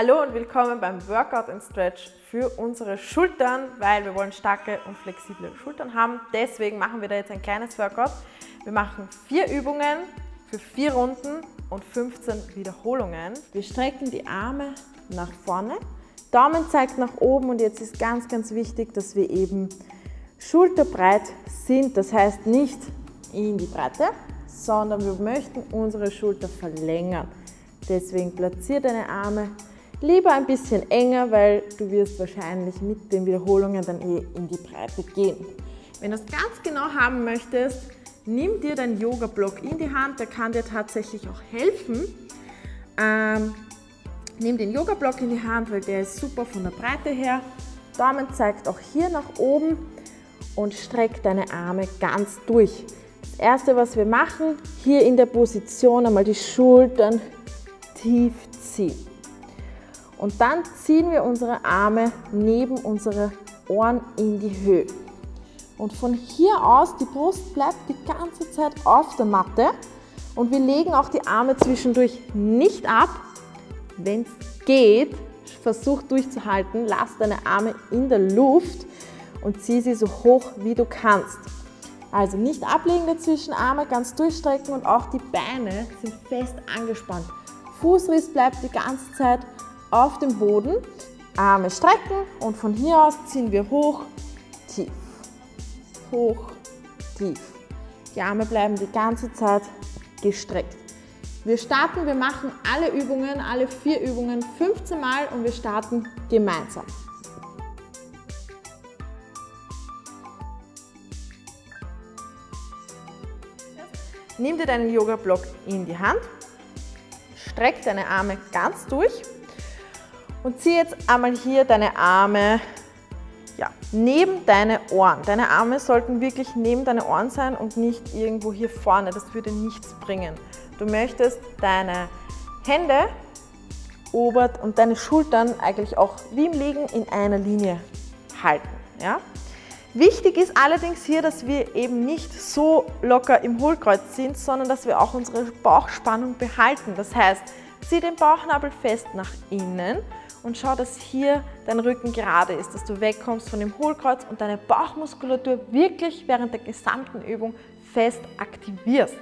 Hallo und willkommen beim Workout and Stretch für unsere Schultern, weil wir wollen starke und flexible Schultern haben. Deswegen machen wir da jetzt ein kleines Workout. Wir machen vier Übungen für vier Runden und 15 Wiederholungen. Wir strecken die Arme nach vorne, Daumen zeigt nach oben und jetzt ist ganz, ganz wichtig, dass wir eben schulterbreit sind. Das heißt nicht in die Breite, sondern wir möchten unsere Schulter verlängern. Deswegen platziere deine Arme Lieber ein bisschen enger, weil du wirst wahrscheinlich mit den Wiederholungen dann eh in die Breite gehen. Wenn du es ganz genau haben möchtest, nimm dir deinen Yoga-Block in die Hand, der kann dir tatsächlich auch helfen. Ähm, nimm den Yoga-Block in die Hand, weil der ist super von der Breite her. Daumen zeigt auch hier nach oben und streck deine Arme ganz durch. Das erste, was wir machen, hier in der Position einmal die Schultern tief ziehen. Und dann ziehen wir unsere Arme neben unsere Ohren in die Höhe. Und von hier aus, die Brust bleibt die ganze Zeit auf der Matte. Und wir legen auch die Arme zwischendurch nicht ab. Wenn es geht, versuch durchzuhalten, lass deine Arme in der Luft und zieh sie so hoch wie du kannst. Also nicht ablegen dazwischen, Arme ganz durchstrecken und auch die Beine sind fest angespannt. Fußriss bleibt die ganze Zeit auf dem Boden, Arme strecken und von hier aus ziehen wir hoch, tief, hoch, tief. Die Arme bleiben die ganze Zeit gestreckt. Wir starten, wir machen alle Übungen, alle vier Übungen 15 Mal und wir starten gemeinsam. Nimm dir deinen Yoga-Block in die Hand, streck deine Arme ganz durch und zieh jetzt einmal hier deine Arme ja, neben deine Ohren. Deine Arme sollten wirklich neben deine Ohren sein und nicht irgendwo hier vorne. Das würde nichts bringen. Du möchtest deine Hände obert und deine Schultern eigentlich auch wie im Liegen in einer Linie halten. Ja? Wichtig ist allerdings hier, dass wir eben nicht so locker im Hohlkreuz sind, sondern dass wir auch unsere Bauchspannung behalten. Das heißt, zieh den Bauchnabel fest nach innen und schau, dass hier dein Rücken gerade ist, dass du wegkommst von dem Hohlkreuz und deine Bauchmuskulatur wirklich während der gesamten Übung fest aktivierst.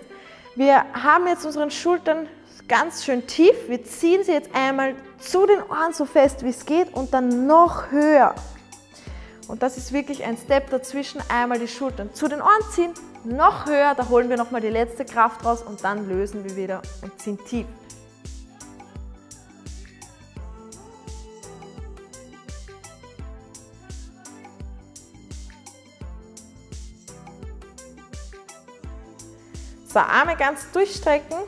Wir haben jetzt unseren Schultern ganz schön tief. Wir ziehen sie jetzt einmal zu den Ohren so fest wie es geht und dann noch höher. Und das ist wirklich ein Step dazwischen. Einmal die Schultern zu den Ohren ziehen, noch höher, da holen wir nochmal die letzte Kraft raus und dann lösen wir wieder und ziehen tief. So, Arme ganz durchstrecken,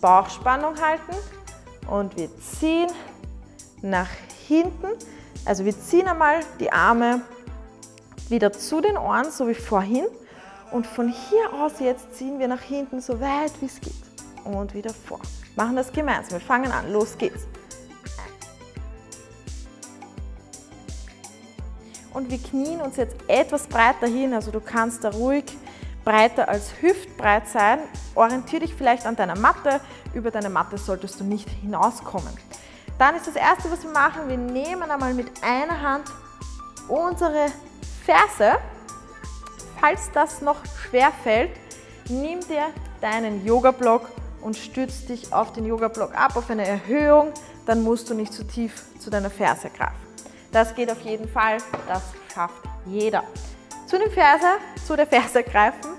Bauchspannung halten und wir ziehen nach hinten. Also wir ziehen einmal die Arme wieder zu den Ohren, so wie vorhin. Und von hier aus jetzt ziehen wir nach hinten so weit wie es geht. Und wieder vor. Machen das gemeinsam. Wir fangen an. Los geht's. Und wir knien uns jetzt etwas breiter hin. Also du kannst da ruhig breiter als hüftbreit sein. Orientiere dich vielleicht an deiner Matte. Über deine Matte solltest du nicht hinauskommen. Dann ist das erste, was wir machen, wir nehmen einmal mit einer Hand unsere Ferse. Falls das noch schwer fällt, nimm dir deinen Yoga-Block und stütz dich auf den Yoga-Block ab, auf eine Erhöhung. Dann musst du nicht zu tief zu deiner Ferse greifen. Das geht auf jeden Fall, das schafft jeder. Zu, den Ferse, zu der Ferse greifen.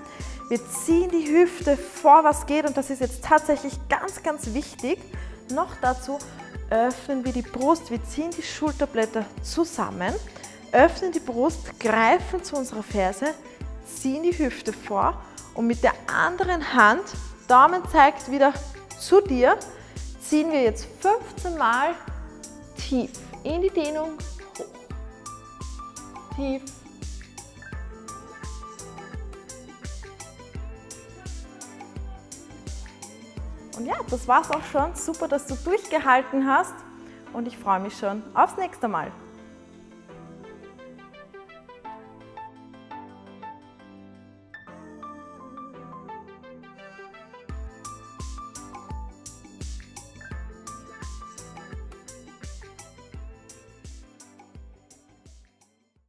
Wir ziehen die Hüfte vor, was geht und das ist jetzt tatsächlich ganz, ganz wichtig. Noch dazu öffnen wir die Brust, wir ziehen die Schulterblätter zusammen, öffnen die Brust, greifen zu unserer Ferse, ziehen die Hüfte vor und mit der anderen Hand, Daumen zeigt wieder zu dir, ziehen wir jetzt 15 Mal tief in die Dehnung, hoch, tief, Und ja, das war's auch schon. Super, dass du durchgehalten hast und ich freue mich schon aufs nächste Mal.